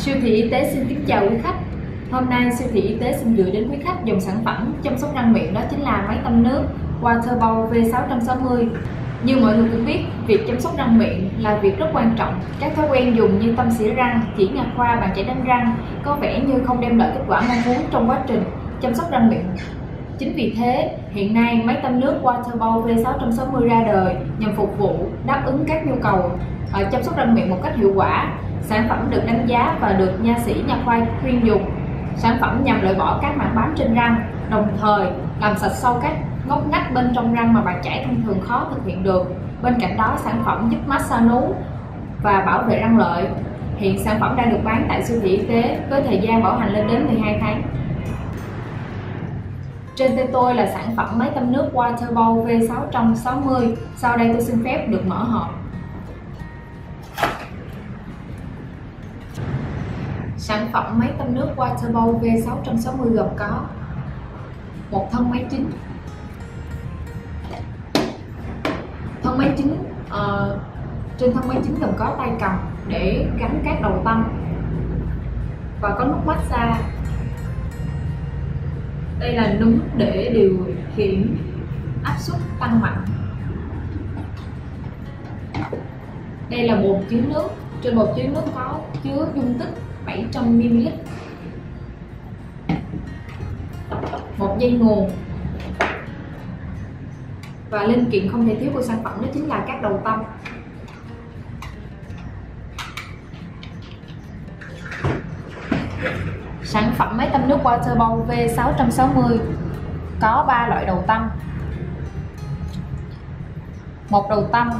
Siêu thị y tế xin kính chào quý khách. Hôm nay siêu thị y tế xin gửi đến quý khách dòng sản phẩm chăm sóc răng miệng đó chính là máy tăm nước Waterbowl V660. Như mọi người cũng biết, việc chăm sóc răng miệng là việc rất quan trọng. Các thói quen dùng như tăm xỉa răng, chỉ nha khoa, bằng chải đánh răng có vẻ như không đem lại kết quả mong muốn trong quá trình chăm sóc răng miệng. Chính vì thế, hiện nay máy tăm nước Waterbowl V660 ra đời nhằm phục vụ đáp ứng các nhu cầu Ờ, chăm sóc răng miệng một cách hiệu quả Sản phẩm được đánh giá và được nha sĩ nha khoa khuyên dùng. Sản phẩm nhằm loại bỏ các mảng bám trên răng, đồng thời làm sạch sâu các ngóc ngách bên trong răng mà bạn trẻ thông thường khó thực hiện được. Bên cạnh đó, sản phẩm giúp massage nú và bảo vệ răng lợi. Hiện sản phẩm đang được bán tại siêu thị y tế với thời gian bảo hành lên đến 12 tháng. Trên tay tôi là sản phẩm máy tăm nước Waterbowl V660. Sau đây tôi xin phép được mở hộp. Sản phẩm máy tăm nước Waterbowl V660 gồm có một thân máy chính. Thân máy chính uh, trên thân máy chính gồm có tay cầm để gắn các đầu tăm và có nút massage. Đây là núm để điều khiển áp suất tăng mạnh. Đây là bồn chứa nước. Trên bồn chứa nước có chứa dung tích 700ml một dây nguồn. Và linh kiện không thể thiếu của sản phẩm đó chính là các đầu tâm. Sản phẩm máy tăm nước Waterbowl V660 có 3 loại đầu tâm. Một đầu tâm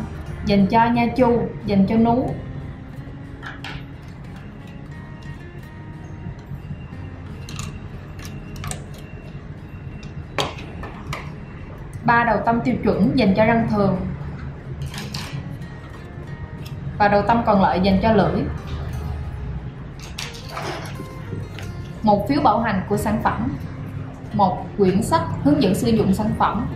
dành cho nha chu, dành cho nú. Ba đầu tâm tiêu chuẩn dành cho răng thường. Và đầu tâm còn lại dành cho lưỡi. Một phiếu bảo hành của sản phẩm. Một quyển sách hướng dẫn sử dụng sản phẩm.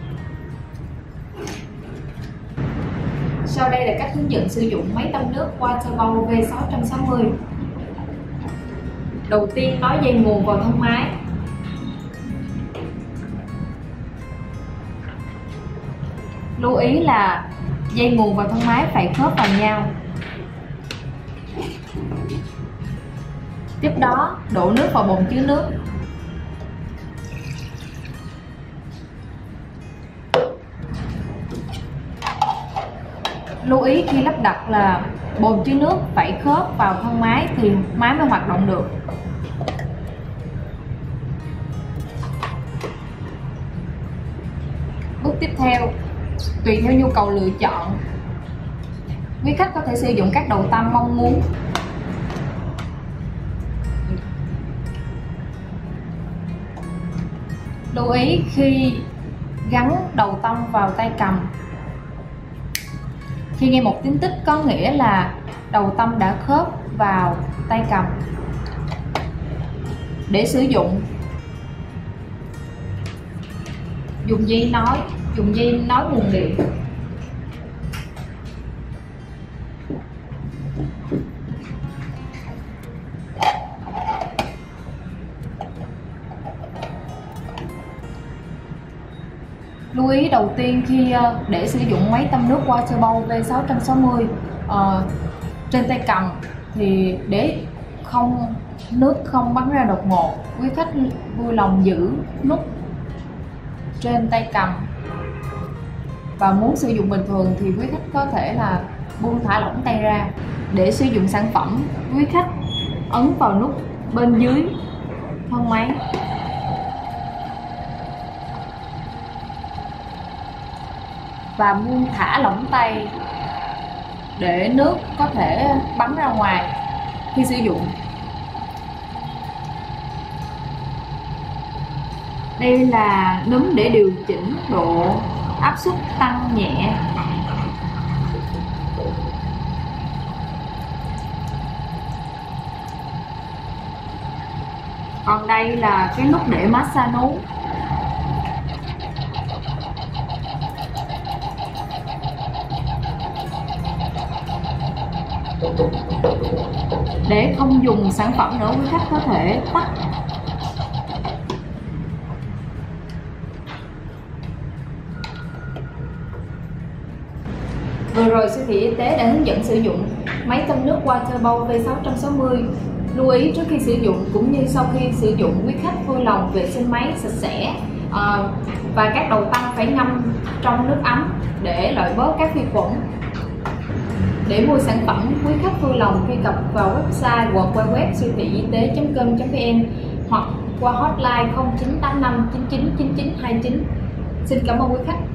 Sau đây là cách hướng dẫn sử dụng máy tăm nước Waterbowl V660 đầu tiên nói dây nguồn vào thân máy. Lưu ý là dây nguồn và thân máy phải khớp vào nhau. Tiếp đó, đổ nước vào bồn chứa nước. Lưu ý khi lắp đặt là bồn chứa nước phải khớp vào thân máy thì máy mới hoạt động được. Bước tiếp theo tùy theo nhu cầu lựa chọn. Quý khách có thể sử dụng các đầu tăm mong muốn. Lưu ý khi gắn đầu tông vào tay cầm. Khi nghe một tiếng tích có nghĩa là đầu tâm đã khớp vào tay cầm. Để sử dụng. Dùng dây nói? Dùng dây nói nguồn điện. Lưu ý đầu tiên khi ờ, để sử dụng máy tăm nước Waterbowl V660 uh, trên tay cầm thì để không nước không bắn ra đột ngột quý khách vui lòng giữ nút trên tay cầm và muốn sử dụng bình thường thì quý khách có thể là buông thả lỏng tay ra để sử dụng sản phẩm. Quý khách ấn vào nút bên dưới thân máy. Và buông thả lỏng tay để nước có thể bắn ra ngoài khi sử dụng. Đây là núm để điều chỉnh độ áp suất tăng nhẹ. Còn đây là cái nút để massage nú để không dùng sản phẩm nữa, quý khách có thể tắt Vừa rồi siêu thị y tế đã hướng dẫn sử dụng máy tâm nước Waterbowl V660 lưu ý trước khi sử dụng cũng như sau khi sử dụng quý khách vui lòng vệ sinh máy sạch sẽ à, và các đầu tăng phải ngâm trong nước ấm để loại bớt các vi khuẩn. Để mua sản phẩm quý khách vui lòng truy cập vào website hoặc qua web siêu thị y tế.com.vn hoặc qua hotline 0985 99 99 29 xin cảm ơn quý khách.